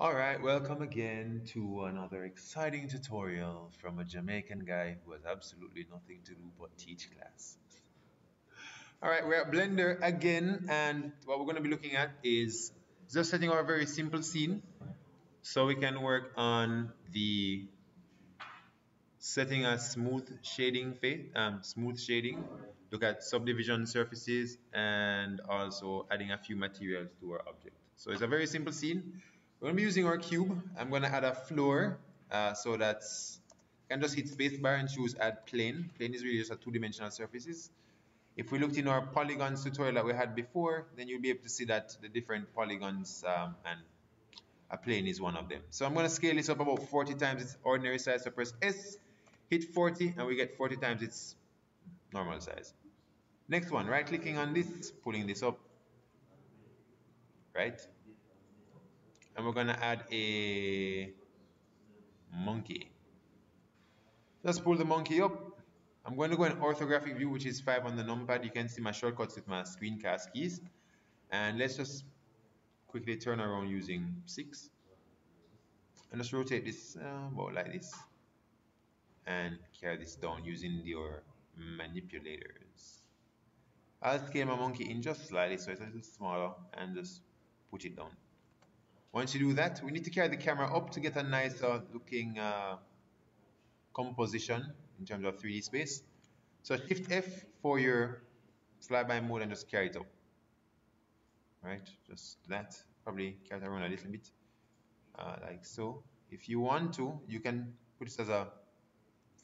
Alright, welcome again to another exciting tutorial from a Jamaican guy who has absolutely nothing to do but teach class. Alright, we're at Blender again and what we're going to be looking at is just setting our very simple scene so we can work on the setting a smooth shading face, um, smooth shading, look at subdivision surfaces and also adding a few materials to our object. So it's a very simple scene. We're going to be using our cube. I'm going to add a floor uh, so that's I can just hit spacebar and choose add plane. Plane is really just a two-dimensional surfaces. If we looked in our polygons tutorial that we had before, then you'll be able to see that the different polygons um, and a plane is one of them. So I'm going to scale this up about 40 times its ordinary size. So press S, hit 40, and we get 40 times its normal size. Next one, right clicking on this, pulling this up, right? And we're gonna add a monkey. Let's pull the monkey up. I'm going to go in orthographic view, which is 5 on the numpad. You can see my shortcuts with my screencast keys. And let's just quickly turn around using 6. And just rotate this uh, about like this. And carry this down using your manipulators. I'll scale my monkey in just slightly so it's a little smaller and just put it down. Once you do that, we need to carry the camera up to get a nicer looking uh, composition in terms of 3D space. So Shift F for your flyby mode and just carry it up. Right, just that. Probably carry it around a little bit, uh, like so. If you want to, you can put this as a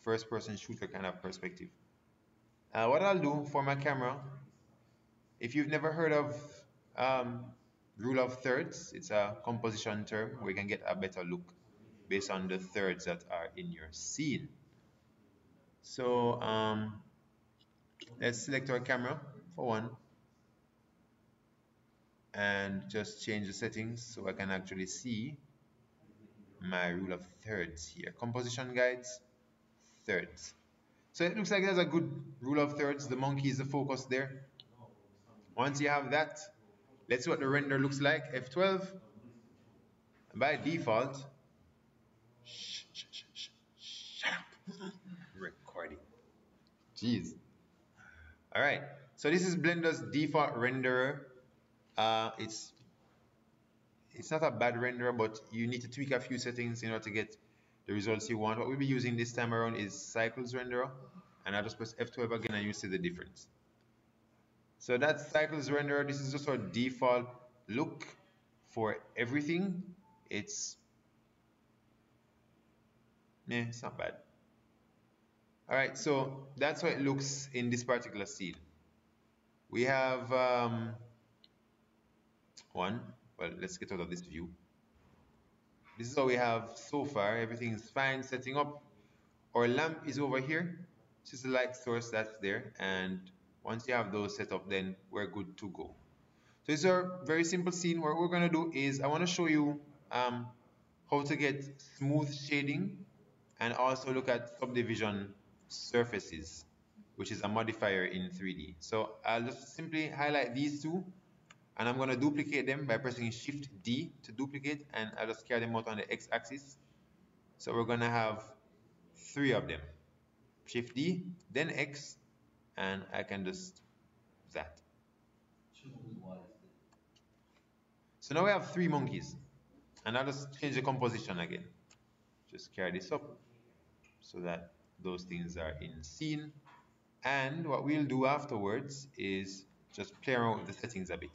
first person shooter kind of perspective. Uh, what I'll do for my camera, if you've never heard of um, rule of thirds, it's a composition term where you can get a better look based on the thirds that are in your scene. So um, let's select our camera for one and just change the settings so I can actually see my rule of thirds here. Composition guides, thirds. So it looks like there's a good rule of thirds. The monkey is the focus there. Once you have that, let's see what the render looks like. F12. By default, shh, shh, shh, shh, shut up. Recording. Jeez. All right. So this is Blender's default renderer. Uh, it's it's not a bad renderer, but you need to tweak a few settings in order to get the results you want. What we'll be using this time around is Cycles renderer, and I'll just press F12 again and you see the difference. So that's Cycles renderer. This is just our default look for everything. It's yeah, it's not bad. All right, so that's how it looks in this particular scene. We have um, one. Well, let's get out of this view. This is all we have so far. Everything is fine. Setting up. Our lamp is over here. This is the light source that's there. And once you have those set up, then we're good to go. So it's a very simple scene. What we're going to do is I want to show you um, how to get smooth shading and also look at subdivision surfaces, which is a modifier in 3D. So I'll just simply highlight these two and I'm going to duplicate them by pressing Shift D to duplicate and I'll just carry them out on the X axis. So we're going to have three of them. Shift D, then X, and I can just that. So now we have three monkeys and I'll just change the composition again. Just carry this up so that those things are in scene. And what we'll do afterwards is just play around with the settings a bit.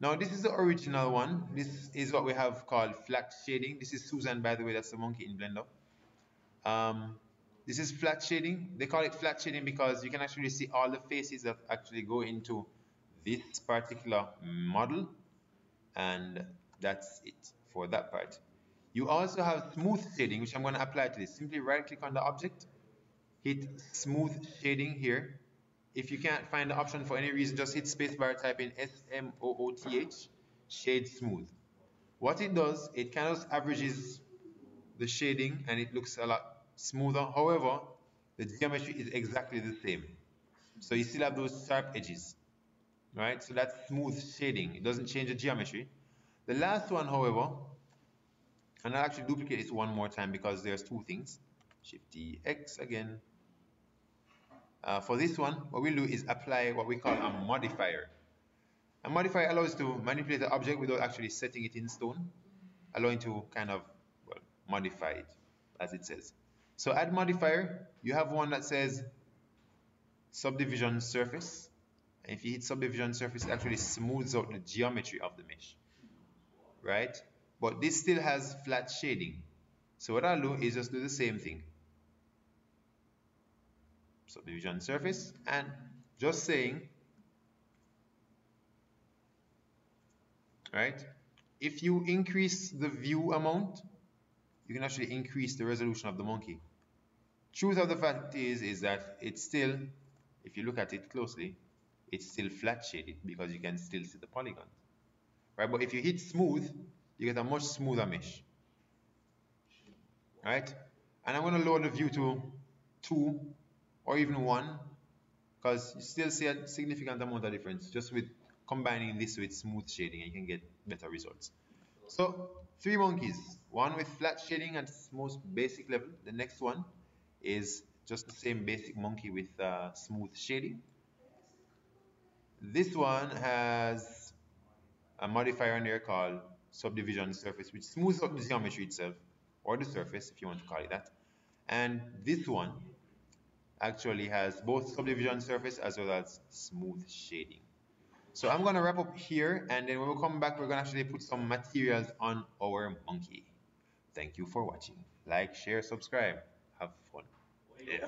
Now this is the original one. This is what we have called flat shading. This is Suzanne, by the way, that's the monkey in Blender. Um, this is flat shading. They call it flat shading because you can actually see all the faces that actually go into this particular model. And that's it for that part. You also have smooth shading, which I'm going to apply to this. Simply right click on the object, hit smooth shading here, if you can't find the option for any reason, just hit spacebar, type in S-M-O-O-T-H, shade smooth. What it does, it kind of averages the shading and it looks a lot smoother. However, the geometry is exactly the same. So you still have those sharp edges, right? So that's smooth shading. It doesn't change the geometry. The last one, however, And I'll actually duplicate this one more time because there's two things. Shift X again. Uh, for this one, what we'll do is apply what we call a modifier. A modifier allows to manipulate the object without actually setting it in stone, allowing to kind of well, modify it, as it says. So add modifier, you have one that says subdivision surface. If you hit subdivision surface, it actually smooths out the geometry of the mesh, right? But this still has flat shading. So what I'll do is just do the same thing. Subdivision surface and just saying right? If you increase the view amount, you can actually increase the resolution of the monkey. Truth of the fact is, is that it's still, if you look at it closely, it's still flat shaded because you can still see the polygons. Right? But if you hit smooth, you get a much smoother mesh. Right? And I'm going to lower the view to 2 or even 1 because you still see a significant amount of difference just with combining this with smooth shading and you can get better results. So three monkeys, one with flat shading at its most basic level. The next one is just the same basic monkey with uh, smooth shading. This one has a modifier in there called subdivision surface, which smooths out the geometry itself, or the surface, if you want to call it that. And this one actually has both subdivision surface as well as smooth shading. So I'm going to wrap up here and then when we come back, we're going to actually put some materials on our monkey. Thank you for watching. Like, share, subscribe. Have fun. Yeah.